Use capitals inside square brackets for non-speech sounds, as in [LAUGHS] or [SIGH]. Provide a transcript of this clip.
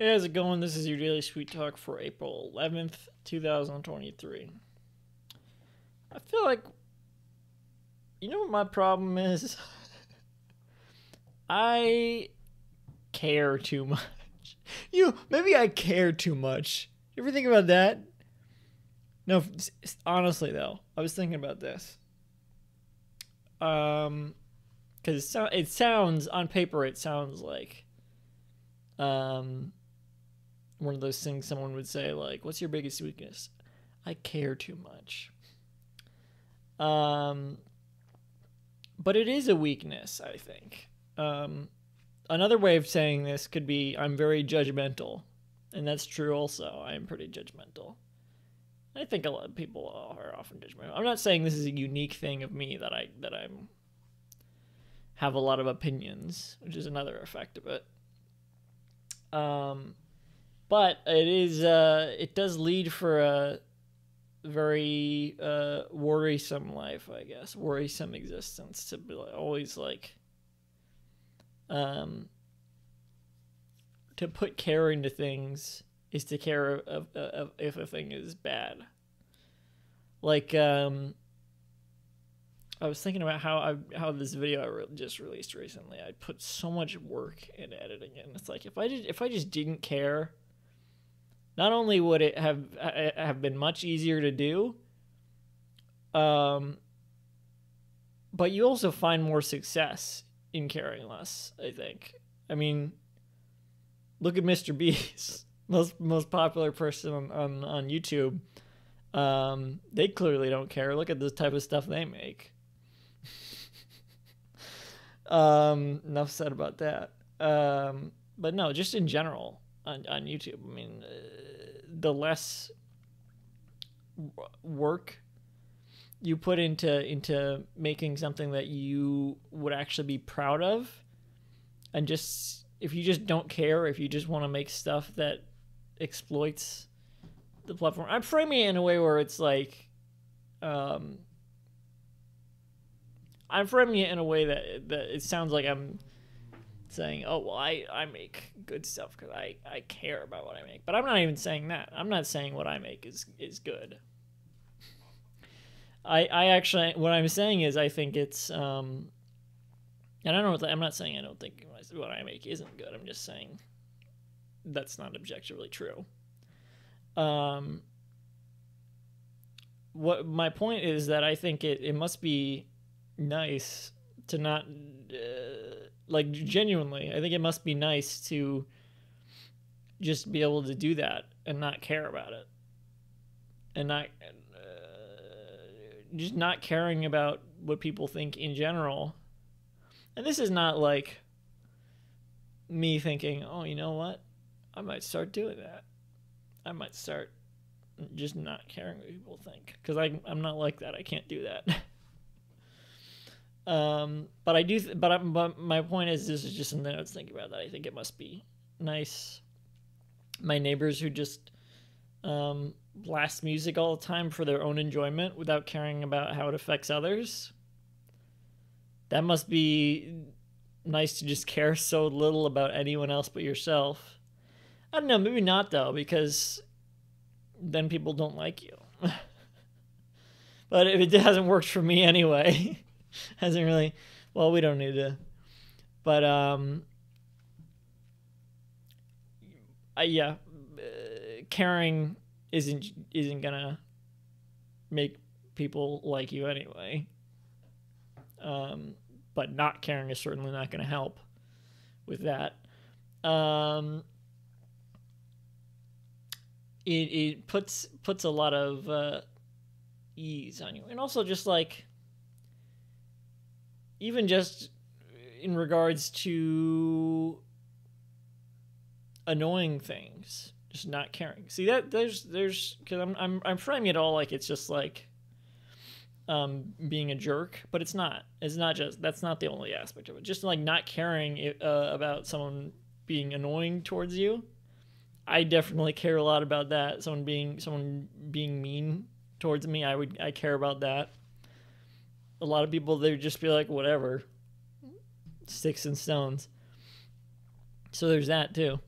Hey, how's it going? This is your daily sweet talk for April 11th, 2023. I feel like you know what my problem is? [LAUGHS] I care too much. [LAUGHS] You maybe I care too much. You ever think about that? No, honestly though, I was thinking about this. Um, because it sounds on paper, it sounds like um one of those things someone would say like, "What's your biggest weakness?" I care too much. Um, but it is a weakness, I think. Um, another way of saying this could be I'm very judgmental, and that's true also. I am pretty judgmental. I think a lot of people are often judgmental. I'm not saying this is a unique thing of me that I that I'm have a lot of opinions, which is another effect of it. Um, but it is uh, it does lead for a very uh, worrisome life, I guess, worrisome existence to be always like um to put care into things is to care of, of, of if a thing is bad. Like um I was thinking about how I how this video I re- just released recently. I put so much work in editing it, and it's like if I did if I just didn't care not only would it have have been much easier to do, um, but you also find more success in caring less. I think. I mean, look at Mr. Beast, [LAUGHS] most most popular person on on, on YouTube. Um, they clearly don't care. Look at the type of stuff they make. [LAUGHS] um, enough said about that. Um, but no, just in general on on YouTube. I mean. Uh, the less work you put into into making something that you would actually be proud of and just if you just don't care if you just want to make stuff that exploits the platform i'm framing it in a way where it's like um i'm framing it in a way that that it sounds like i'm saying, "Oh, well, I I make good stuff because I I care about what I make." But I'm not even saying that. I'm not saying what I make is is good. I I actually what I'm saying is I think it's um, and I don't know. I'm not saying I don't think what I make isn't good. I'm just saying that's not objectively true. Um, what my point is that I think it it must be nice to not. Uh, like genuinely i think it must be nice to just be able to do that and not care about it. And not uh, just not caring about what people think in general. And this is not like me thinking oh you know what? I might start doing that. I might start just not caring what people think. Because i'm not like that. I can't do that [LAUGHS] Um, but I do, th- but, I, but my point is, this is just something I was thinking about that I think it must be nice. My neighbors who just um, blast music all the time for their own enjoyment without caring about how it affects others. That must be nice to just care so little about anyone else but yourself. I don't know, maybe not though, because then people don't like you. [LAUGHS] but if it hasn't worked for me anyway. [LAUGHS] [LAUGHS] hasn't really. Well, we don't need to. But um, uh, yeah, uh, caring isn't isn't gonna make people like you anyway. Um, but not caring is certainly not to help with that. Um, it it puts puts a lot of uh, ease on you, and also just like even just in regards to annoying things, just not caring. See that there's there's because I'm I'm I'm framing it all like it's just like um, being a jerk, but it's not. It's not just that's not the only aspect of it. Just like not caring uh, about someone being annoying towards you. I definitely care a lot about that. Someone being someone being mean towards me, I would I care about that a lot of people they would just be like whatever. Sticks and stones. So there's that too